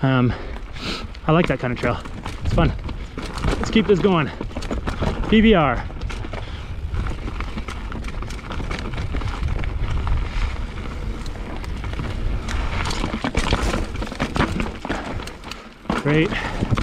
Um, I like that kind of trail. It's fun. Let's keep this going. PBR. Great.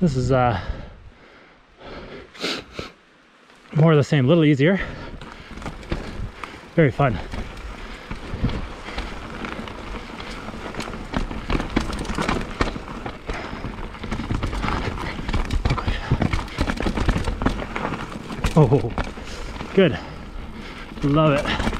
This is uh, more of the same, a little easier. Very fun. Oh, good. Love it.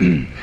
Mm-hmm.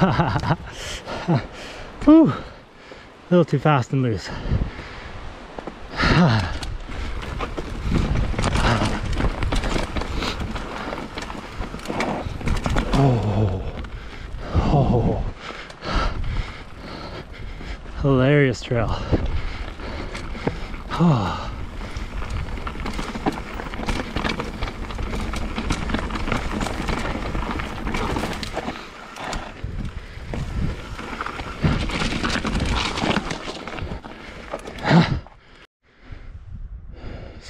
Whew. A little too fast and loose. oh. Oh. Hilarious trail. Oh.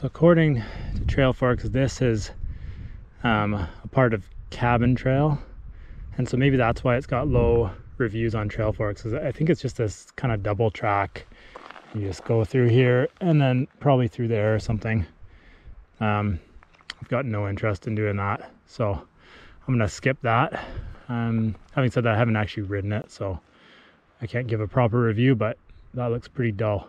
So according to Trailforks, this is um, a part of Cabin Trail. And so maybe that's why it's got low reviews on Trailforks. Is I think it's just this kind of double track. You just go through here and then probably through there or something. Um, I've got no interest in doing that. So I'm gonna skip that. Um, having said that, I haven't actually ridden it, so I can't give a proper review, but that looks pretty dull.